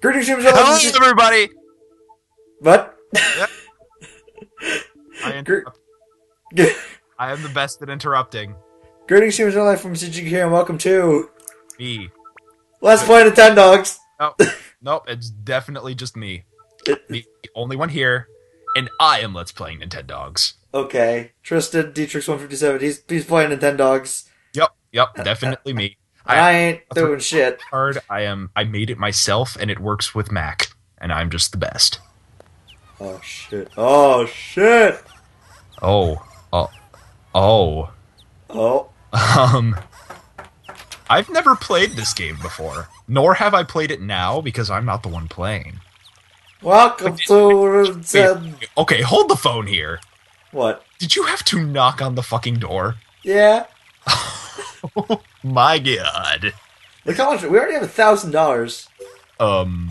Greetings, streamers. Hello, everybody. What? I, interrupt- I am the best at interrupting. Greetings, streamers. Live from CGK, here, and welcome to Me. Let's Play Nintendogs. No, nope. It's definitely just me. Me, the only one here, and I am Let's Playing Nintendogs. Okay, Tristan Dtrix 157. He's he's playing Nintendogs. Yep, yep, uh, uh, definitely me. I, ain't doing shit. hard. I am. I made it myself, and it works with Mac, and I'm just the best. Oh shit. Oh shit. Oh, oh, oh. Oh. Um, I've never played this game before, nor have I played it now because I'm not the one playing. Welcome to Zen. Okay, hold the phone here. What? Did you have to knock on the fucking door? Yeah. My god. Look how much we already have a thousand dollars. Um.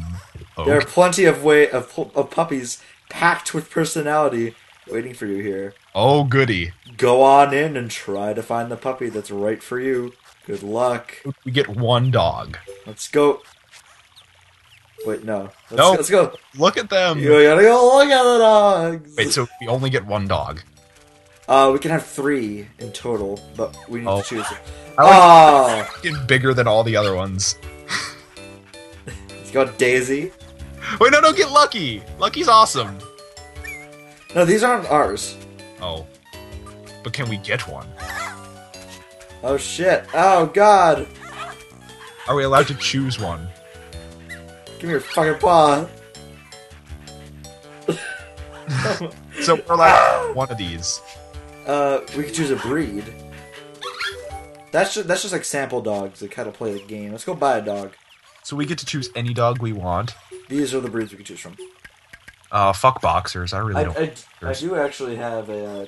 There are plenty of way of, of puppies packed with personality waiting for you here. Oh goody. Go on in and try to find the puppy that's right for you. Good luck. We get one dog. Let's go. Wait, no. Let's, No. let's go. Look at them. You gotta go look at the dogs. Wait, so we only get one dog. Uh, we can have three in total, but we need Oh. to choose. I like Oh, Fucking bigger than all the other ones. let's go Daisy. Wait, no, no, get Lucky. Lucky's awesome. No, these aren't ours. Oh. But can we get one? Oh shit. Oh god. Are we allowed to choose one? Give me your fucking paw. So we're allowed one of these. Uh, we could choose a breed. That's just that's just like sample dogs that kind of play the game. Let's go buy a dog. So we get to choose any dog we want. These are the breeds we can choose from. Uh, fuck boxers. I really I, don't. I, I do actually have a uh,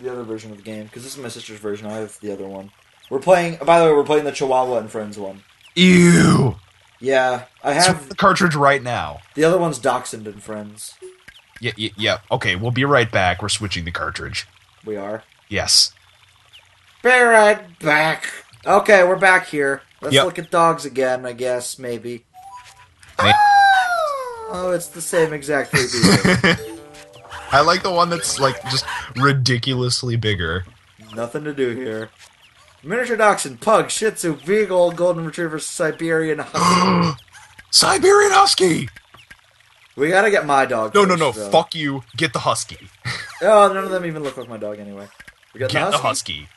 the other version of the game because this is my sister's version. I have the other one. We're playing. By the way, we're playing the Chihuahua and Friends one. Ew. Yeah, I Switch have the cartridge right now. the other one's Dachshund and Friends. Yeah, yeah, yeah. Okay, we'll be right back. We're switching the cartridge. We are. Yes. Be right back. Okay, we're back here. Let's Yep. look at dogs again. I guess maybe. May- Oh, oh it's the same exact three people. I like the one that's like just ridiculously bigger. Nothing to do here. Miniature dachshund, pug, shih tzu, beagle, golden retriever, Siberian husky. Siberian Husky. We gotta get my dog. No, no, first, no. though. Fuck you. Get the Husky. Oh, none of them even look like my dog anyway. We got Get the the husky. Husky.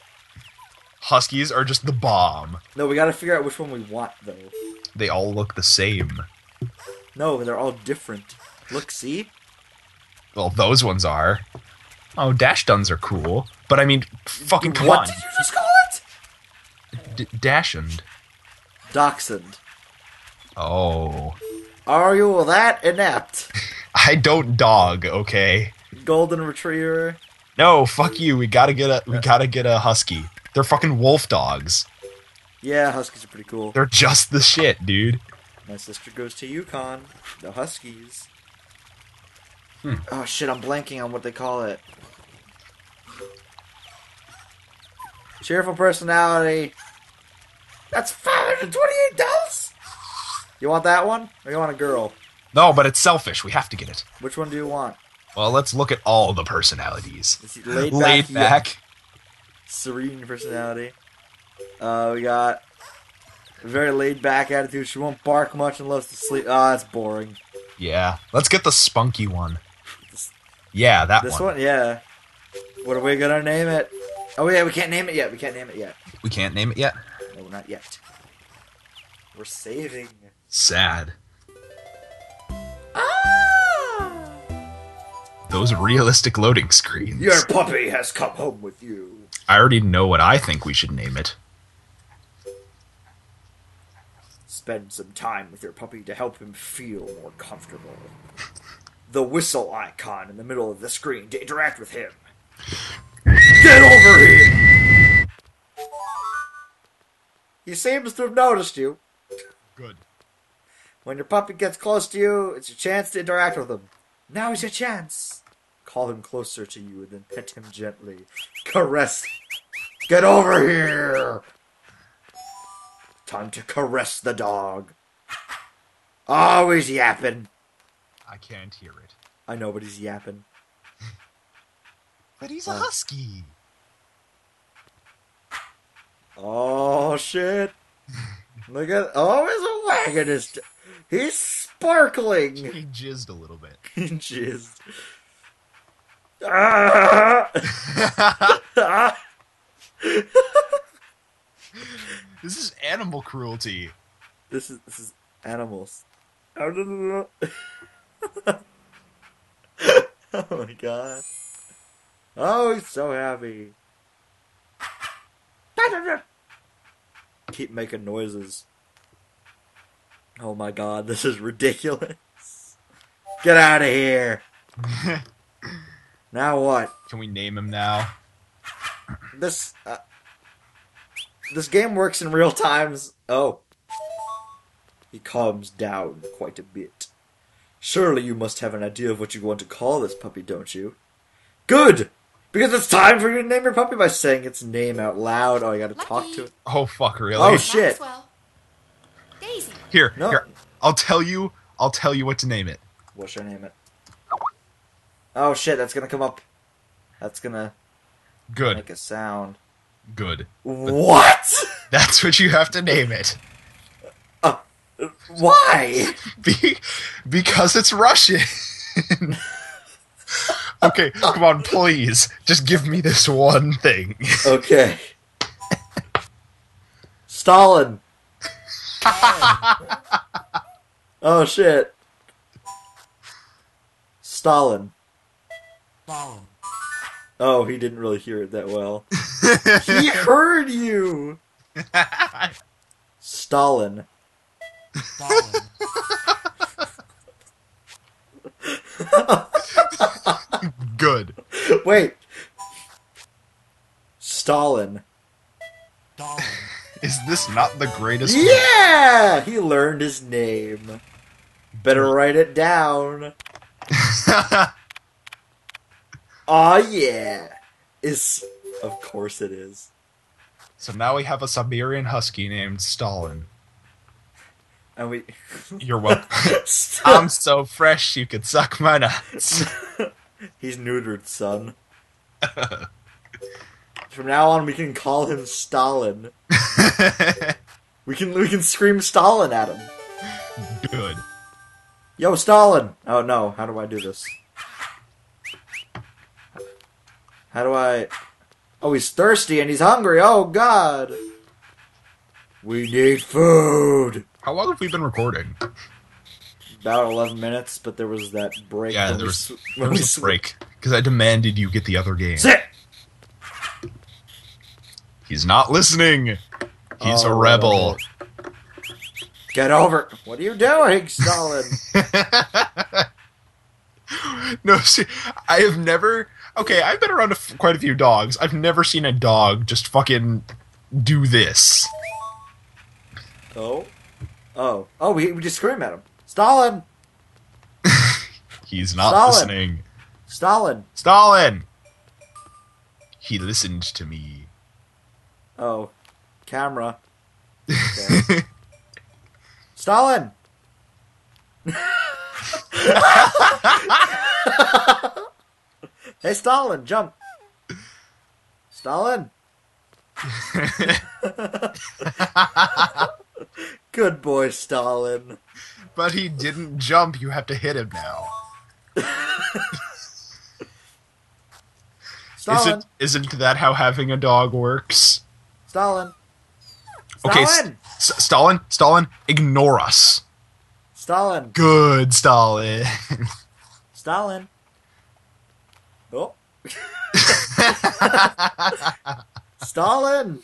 Huskies are just the bomb. No, we gotta figure out which one we want though. They all look the same. No, they're all different. Look, see? Well, those ones are. Oh, dash duns are cool, but I mean, fucking come what on, did you just call it? D- dashund. Dachshund. Oh, Are you that inept? I don't dog. Okay. Golden retriever. No, fuck you. We gotta get a we gotta get a husky. They're fucking wolf dogs. Yeah, huskies are pretty cool. They're just the shit, dude. My sister goes to UConn. The Huskies. Hmm. Oh shit, I'm blanking on what they call it. Cheerful personality. That's five hundred twenty-eight dollars. You want that one, or you want a girl? No, but it's selfish. We have to get it. Which one do you want? Well, let's look at all the personalities. Laid back? Laid back. serene personality. Uh, we got a very laid back attitude. She won't bark much and loves to sleep. Ah, that's boring. Yeah. Let's get the spunky one. Yeah, that one. This one. one, yeah. What are we gonna name it? Oh yeah, we can't name it yet. We can't name it yet. We can't name it yet. No, not yet. We're saving. Sad. Ah! Those realistic loading screens. Your puppy has come home with you. I already know what I think we should name it. Spend some time with your puppy to help him feel more comfortable. The whistle icon in the middle of the screen to interact with him. Get over here! He seems to have noticed you. Good. When your puppy gets close to you, it's your chance to interact with him. Now is your chance. Call him closer to you and then pet him gently. Caress. Get over here! Time to caress the dog. Oh, he's yapping. I can't hear it. I know, but he's yapping. But he's a Oh. husky. Oh shit! Look at oh, his wagon is he's sparkling. He jizzed a little bit. Jizz. Ah! Ah! this is animal cruelty. This is this is animals. Oh my god. Oh, he's so happy. Keep making noises. Oh my god, this is ridiculous. Get out of here. Now what? Can we name him now? This uh, this game works in real times. Oh. He calms down quite a bit. Surely you must have an idea of what you want to call this puppy, don't you? Good! Because it's time for you to name your puppy by saying its name out loud. Oh, I gotta talk to it. Oh fuck, really? Oh, shit. Maxwell. Here, No. here. I'll tell you. I'll tell you what to name it. What should I name it? Oh shit, that's gonna come up. That's gonna Good. make a sound. Good. What? That's what you have to name it. Uh, why? Be- because it's Russian. okay, come on, please. Just give me this one thing. Okay. Stalin. oh shit. Stalin. Stalin. Oh, he didn't really hear it that well. he heard you. Stalin. Stalin. Good. Wait. Stalin. Stalin. Is this not the greatest? Yeah, he learned his name. Better hmm. write it down. Aw, yeah. Is of course it is. so now we have a Siberian husky named Stalin. And we. You're welcome. I'm so fresh you could suck my nuts. He's neutered, son. From now on, we can call him Stalin. We can we can scream Stalin at him. Good. Yo, Stalin! Oh no, how do I do this? How do I. Oh, he's thirsty and he's hungry. Oh, God! We need food! How long have we been recording? About 11 minutes, but there was that break. Yeah, there was, sw- there was a break because I demanded you get the other game. Sit! He's not listening. He's Oh, a rebel. Get over. What are you doing, Stalin? no, see, I have never. Okay, I've been around a f- quite a few dogs. I've never seen a dog just fucking do this. oh, oh, oh! We we just scream at him. Stalin, He's not Stalin. listening. Stalin. Stalin. He listened to me. Oh, camera. Okay. Stalin. hey, Stalin, jump. Stalin. Good boy, Stalin. but he didn't jump. You have to hit him now. Stalin. Isn't isn't that how having a dog works? Stalin. Okay, Stalin. S- Stalin, Stalin, ignore us. Stalin. Good, Stalin. Stalin. Oh. Stalin.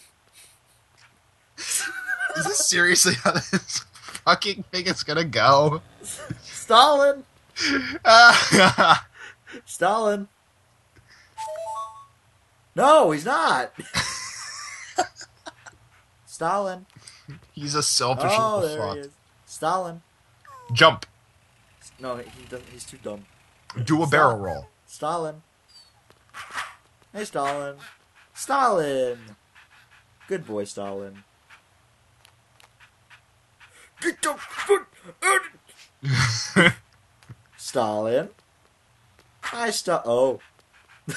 Is this seriously how this fucking thing is gonna go? Stalin. Stalin. No, he's not. Stalin. He's a selfish Oh, little there fuck. he is. Stalin. Jump. No, he doesn't. He's too dumb. Do a Stop. barrel roll. Stalin. Hey, Stalin. Stalin. Good boy, Stalin. Get the foot out. Stalin. Hi, Sta. Oh.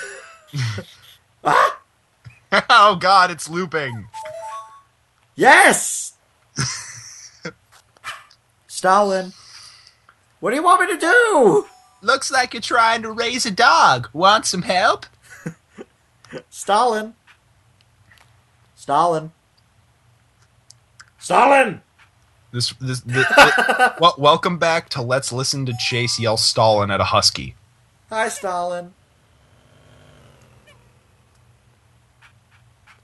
ah! oh god, it's looping. Yes! Stalin. What do you want me to do? Looks like you're trying to raise a dog. Want some help? Stalin. Stalin. Stalin! This this, this, well, welcome back to Let's Listen to Chase yell Stalin at a husky. Hi, Stalin.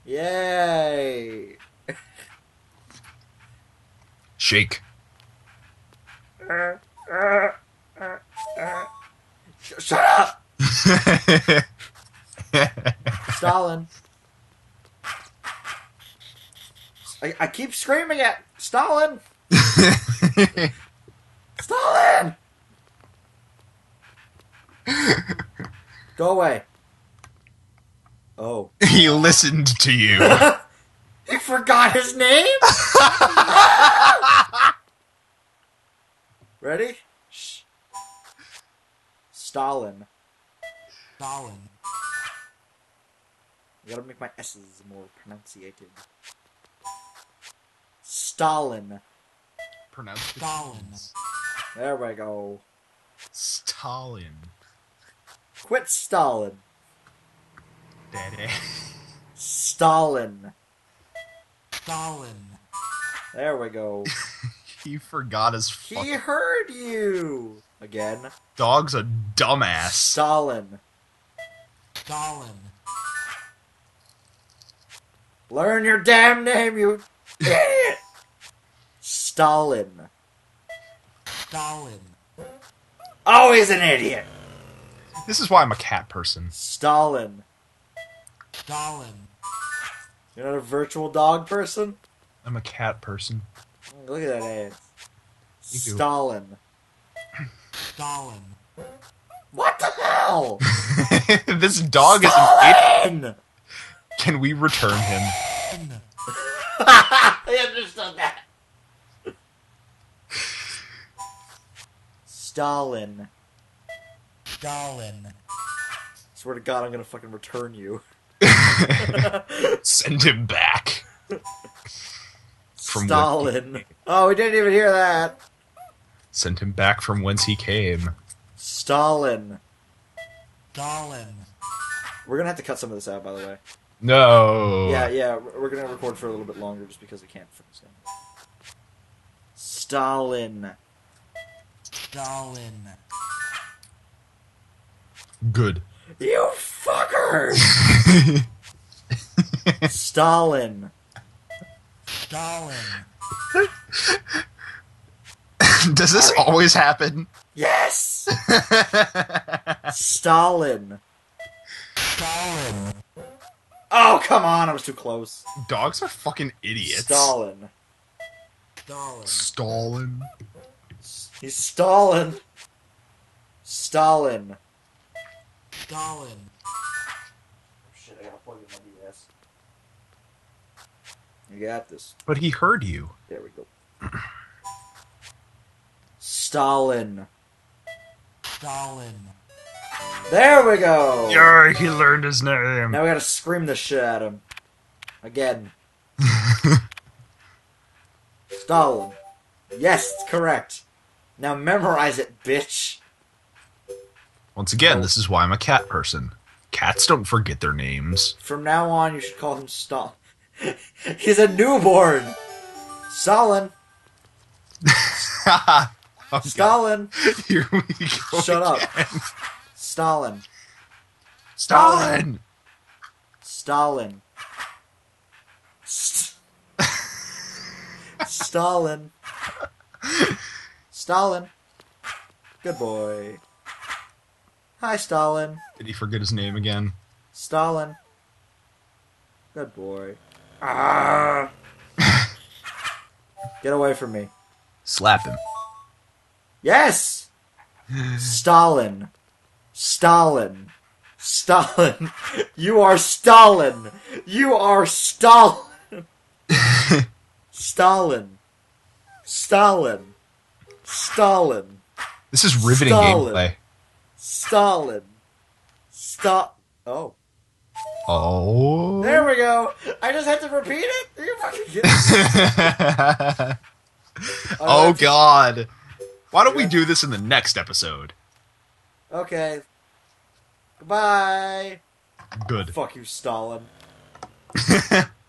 Yay! Shake. Sh- shut up! Stalin. I, I keep screaming at Stalin! Stalin! Go away. Oh. he listened to you. You forgot his name? Ready? Shh. Stalin. Stalin. I gotta make my S's more pronunciated. Stalin. Pronounce Stalin. There we go. Stalin. Quit Stalin. Daddy. Stalin. Stalin. There we go. he forgot his He heard you! Again. dog's a dumbass. Stalin. Stalin. Learn your damn name, you idiot! Stalin. Stalin. Oh, he's an idiot! This is why I'm a cat person. Stalin. Stalin. You're not a virtual dog person? I'm a cat person. Look at that ass. You. Stalin. Stalin. What the hell? this dog is an idiot. Stalin! Can we return him? I understood that. Stalin. Stalin. Swear to God, I'm gonna fucking return you. Send him back. From where- Stalin. Oh, we didn't even hear that. Send him back from whence he came. Stalin. Stalin. We're gonna have to cut some of this out, by the way. No. Yeah, yeah, we're we're gonna record for a little bit longer just because we can't fucking stand it. Stalin. Stalin. Good. You fuckers! Stalin. Stalin. Does this always happen? Yes! Stalin. Stalin. Oh, come on, I was too close. Dogs are fucking idiots. Stalin. Stalin. Stalin. He's Stalin. Stalin. Stalin. Oh, shit, I gotta plug in my DS. You got this. But he heard you. There we go. Stalin. Stalin. There we go. Yeah, he learned his name. Now we gotta scream the shit at him. Again. Stalin. Yes, correct. Now memorize it, bitch. Once again, oh. this is why I'm a cat person. Cats don't forget their names. From now on, you should call him Stalin. He's a newborn. Stalin. oh, Stalin. Here we go. Shut up. again. Stalin. Stalin! Stalin. St- Stalin. Stalin. Good boy. Hi, Stalin. Did he forget his name again? Stalin. Good boy. Ah. Get away from me. Slap him. Yes! Stalin. Stalin. Stalin. You are Stalin. You are Stalin. Stalin. Stalin. Stalin. This is riveting Stalin. gameplay. Stalin. Stop. Oh. Oh. There we go. I just had to repeat it. Are you fucking kidding oh, oh that's- God. Why don't we do this in the next episode? Okay. Goodbye. Good. Fuck you, Stalin.